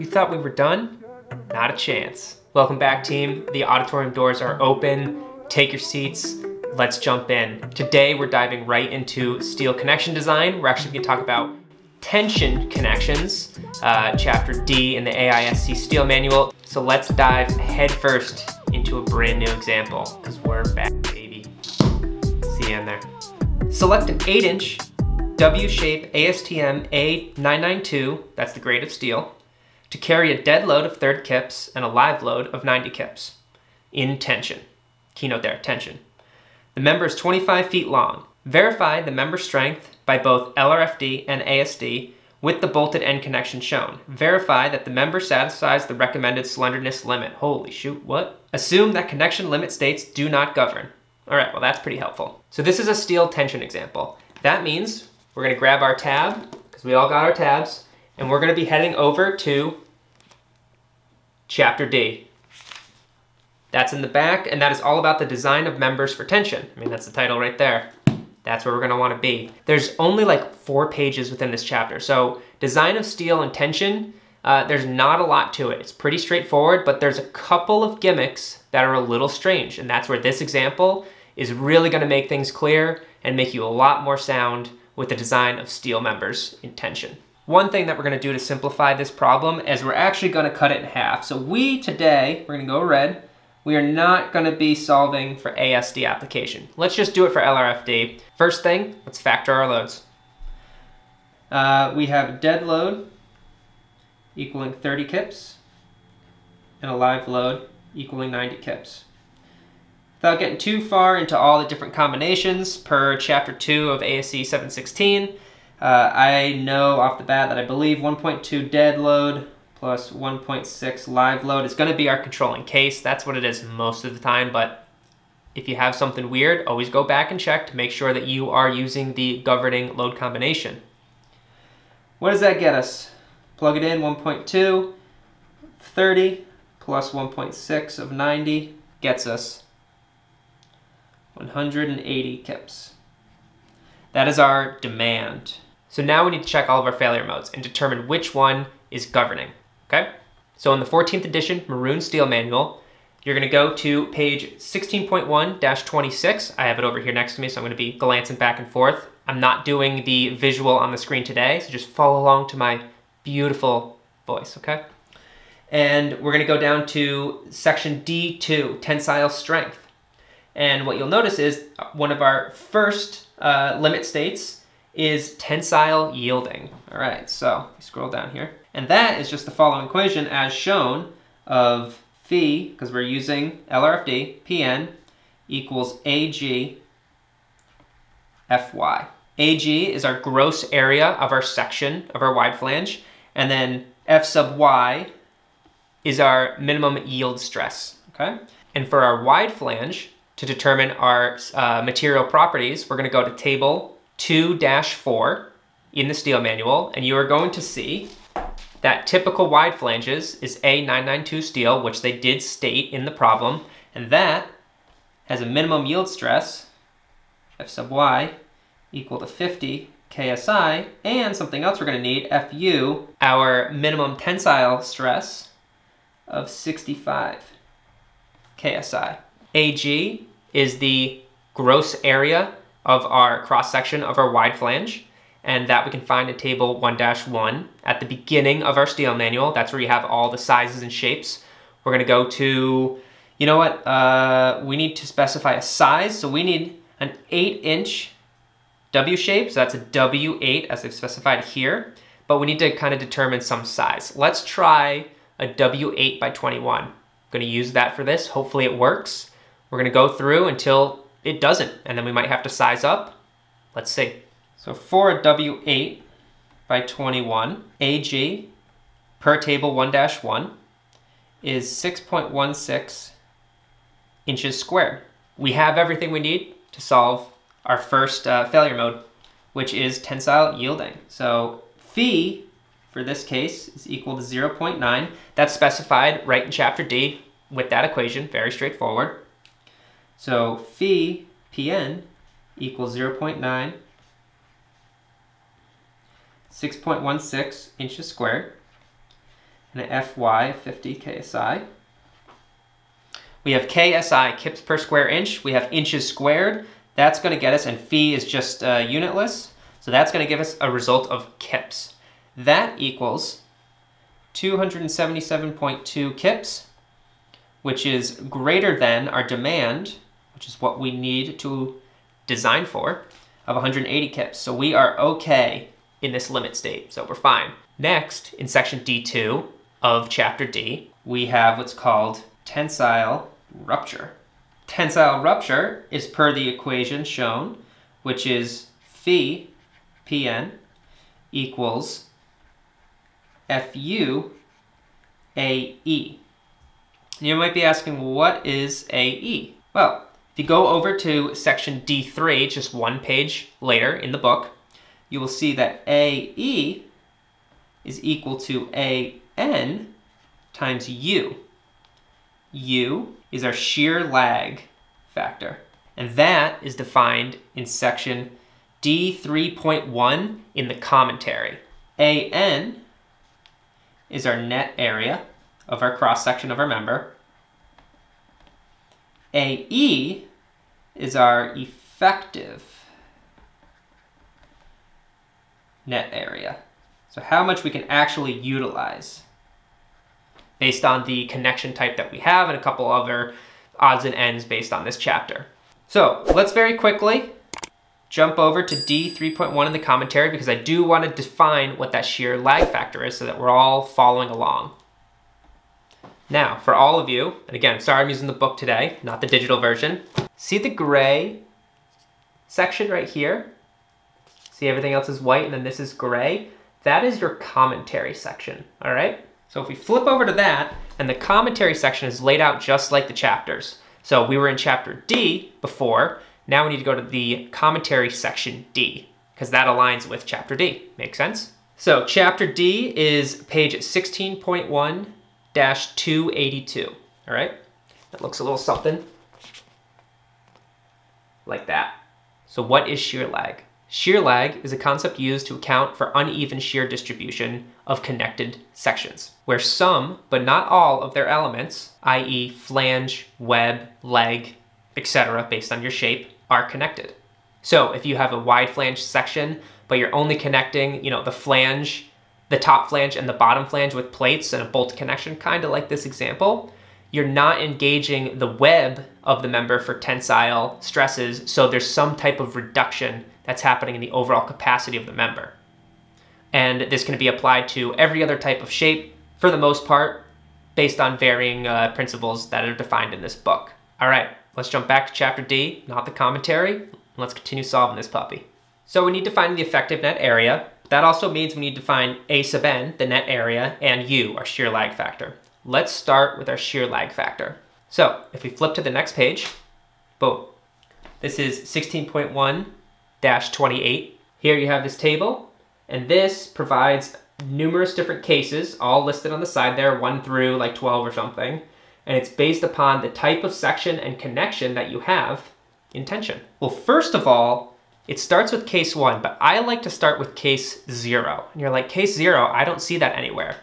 You thought we were done? Not a chance. Welcome back, team. The auditorium doors are open. Take your seats. Let's jump in. Today, we're diving right into steel connection design. We're actually gonna talk about tension connections, uh, chapter D in the AISC steel manual. So let's dive headfirst into a brand new example, because we're back, baby. See you in there. Select an 8 inch W-shape ASTM A992, that's the grade of steel, to carry a dead load of 30 kips and a live load of 90 kips in tension. Keynote there, tension. The member is 25 feet long. Verify the member strength by both LRFD and ASD with the bolted end connection shown. Verify that the member satisfies the recommended slenderness limit. Holy shoot, what? Assume that connection limit states do not govern. All right, well that's pretty helpful. So this is a steel tension example. That means we're gonna grab our tab, because we all got our tabs, and we're gonna be heading over to chapter D. That's in the back, and that is all about the design of members for tension. I mean, that's the title right there. That's where we're gonna wanna be. There's only like four pages within this chapter. So design of steel and tension, uh, there's not a lot to it. It's pretty straightforward, but there's a couple of gimmicks that are a little strange. And that's where this example is really gonna make things clear and make you a lot more sound with the design of steel members in tension. One thing that we're gonna do to simplify this problem is we're actually gonna cut it in half. So we today, we're gonna go red, we are not gonna be solving for ASD application. Let's just do it for LRFD. First thing, let's factor our loads. Uh, we have dead load equaling 30 kips and a live load equaling 90 kips. Without getting too far into all the different combinations per chapter 2 of ASCE 716, uh, I know off the bat that I believe 1.2 dead load plus 1.6 live load is going to be our controlling case. That's what it is most of the time, but if you have something weird, always go back and check to make sure that you are using the governing load combination. What does that get us? Plug it in, 1.2, 30 plus 1.6 of 90 gets us 180 kips. That is our demand. So now we need to check all of our failure modes and determine which one is governing, okay? So in the 14th edition Maroon Steel Manual, you're gonna go to page 16.1-26. I have it over here next to me, so I'm gonna be glancing back and forth. I'm not doing the visual on the screen today, so just follow along to my beautiful voice, okay? And we're gonna go down to section D2, tensile strength. And what you'll notice is one of our first uh, limit states is tensile yielding. All right, so scroll down here. And that is just the following equation as shown of phi, because we're using LRFD, Pn equals Ag Fy. Ag is our gross area of our section of our wide flange, and then F sub y is our minimum yield stress, okay? And for our wide flange, to determine our uh, material properties, we're gonna go to table 2-4 in the steel manual, and you are going to see that typical wide flanges is A992 steel, which they did state in the problem, and that has a minimum yield stress, F sub y, equal to 50 KSI, and something else we're gonna need, FU, our minimum tensile stress of 65 KSI. AG is the gross area of our cross section of our wide flange and that we can find in table 1-1 at the beginning of our steel manual. That's where you have all the sizes and shapes. We're gonna go to, you know what, uh, we need to specify a size. So we need an eight inch W shape. So that's a W8 as they've specified here, but we need to kind of determine some size. Let's try a W8 by 21. I'm gonna use that for this. Hopefully it works. We're gonna go through until it doesn't, and then we might have to size up. Let's see. So for a W8 by 21, AG per table 1-1 is 6.16 inches squared. We have everything we need to solve our first uh, failure mode, which is tensile yielding. So phi, for this case, is equal to 0.9. That's specified right in chapter D with that equation, very straightforward. So phi Pn equals 0.9, 6.16 inches squared. and an FY 50 KSI. We have KSI, kips per square inch. We have inches squared. That's going to get us, and phi is just uh, unitless. So that's going to give us a result of kips. That equals 277.2 kips, which is greater than our demand, which is what we need to design for, of 180 kips. So we are okay in this limit state, so we're fine. Next, in section D2 of chapter D, we have what's called tensile rupture. Tensile rupture is per the equation shown, which is phi, Pn, equals Fu AE. You might be asking, what is AE? Well, you go over to section D3, just one page later in the book, you will see that AE is equal to AN times U. U is our shear lag factor. And that is defined in section D3.1 in the commentary. AN is our net area of our cross section of our member. AE is our effective net area. So how much we can actually utilize based on the connection type that we have and a couple other odds and ends based on this chapter. So let's very quickly jump over to D3.1 in the commentary because I do want to define what that shear lag factor is so that we're all following along. Now, for all of you, and again, sorry I'm using the book today, not the digital version. See the gray section right here? See everything else is white and then this is gray? That is your commentary section, all right? So if we flip over to that, and the commentary section is laid out just like the chapters. So we were in chapter D before, now we need to go to the commentary section D, because that aligns with chapter D. Make sense? So chapter D is page 16.1-282, all right? That looks a little something like that. So what is shear lag? Shear lag is a concept used to account for uneven shear distribution of connected sections, where some, but not all, of their elements, i.e. flange, web, leg, etc., based on your shape, are connected. So if you have a wide flange section, but you're only connecting, you know, the flange, the top flange and the bottom flange with plates and a bolt connection, kind of like this example, you're not engaging the web of the member for tensile stresses, so there's some type of reduction that's happening in the overall capacity of the member. And this can be applied to every other type of shape for the most part based on varying uh, principles that are defined in this book. All right, let's jump back to chapter D, not the commentary. Let's continue solving this puppy. So we need to find the effective net area. That also means we need to find A sub n, the net area, and U, our shear lag factor. Let's start with our shear lag factor. So if we flip to the next page, boom. This is 16.1 28. Here you have this table, and this provides numerous different cases, all listed on the side there, 1 through like 12 or something, and it's based upon the type of section and connection that you have in tension. Well, first of all, it starts with case 1, but I like to start with case 0. And you're like, case 0, I don't see that anywhere.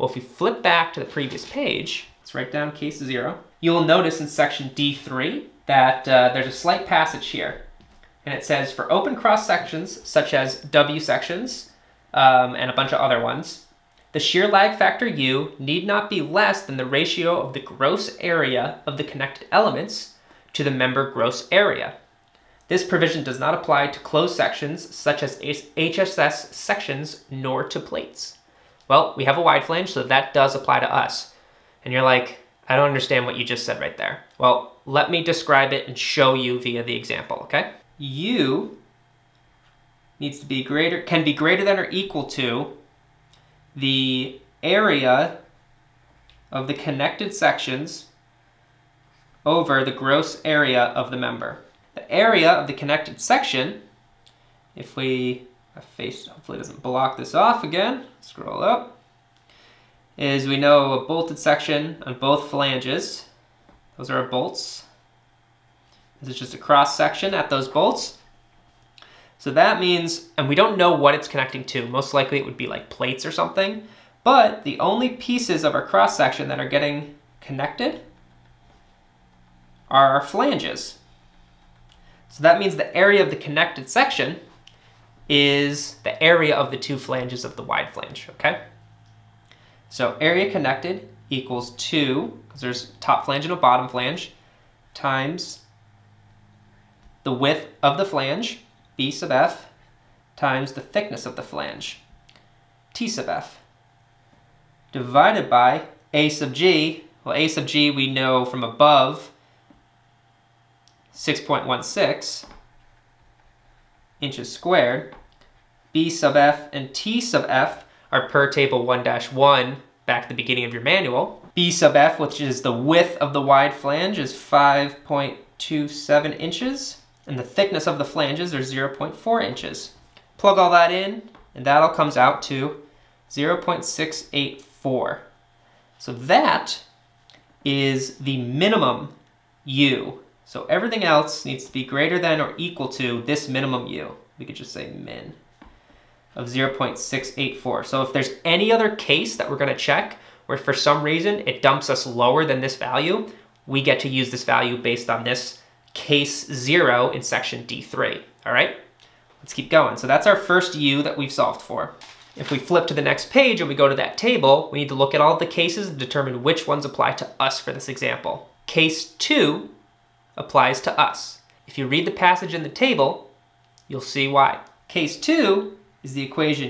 Well, if we flip back to the previous page, let's write down case 0, you'll notice in section D3 that uh, there's a slight passage here and it says for open cross sections such as W sections um, and a bunch of other ones, the shear lag factor U need not be less than the ratio of the gross area of the connected elements to the member gross area. This provision does not apply to closed sections such as HSS sections nor to plates. Well, we have a wide flange, so that does apply to us. And you're like, I don't understand what you just said right there. Well, let me describe it and show you via the example, okay? u needs to be greater, can be greater than or equal to the area of the connected sections over the gross area of the member. The area of the connected section, if we, a face hopefully doesn't block this off again, scroll up, is we know a bolted section on both flanges. Those are our bolts. This is just a cross section at those bolts. So that means, and we don't know what it's connecting to. Most likely it would be like plates or something, But the only pieces of our cross section that are getting connected are our flanges. So that means the area of the connected section is the area of the two flanges of the wide flange, okay? So area connected equals 2, because there's top flange and a bottom flange, times the width of the flange, b sub f, times the thickness of the flange, t sub f, divided by a sub g. Well, a sub g we know from above 6.16 inches squared. B sub f and T sub f are per table 1-1 back at the beginning of your manual. B sub f, which is the width of the wide flange, is 5.27 inches, and the thickness of the flanges are 0.4 inches. Plug all that in, and that all comes out to 0.684. So that is the minimum U so everything else needs to be greater than or equal to this minimum u. We could just say min of 0.684. So if there's any other case that we're gonna check where for some reason it dumps us lower than this value, we get to use this value based on this case zero in section D3, all right? Let's keep going. So that's our first u that we've solved for. If we flip to the next page and we go to that table, we need to look at all the cases and determine which ones apply to us for this example. Case two applies to us. If you read the passage in the table, you'll see why. Case 2 is the equation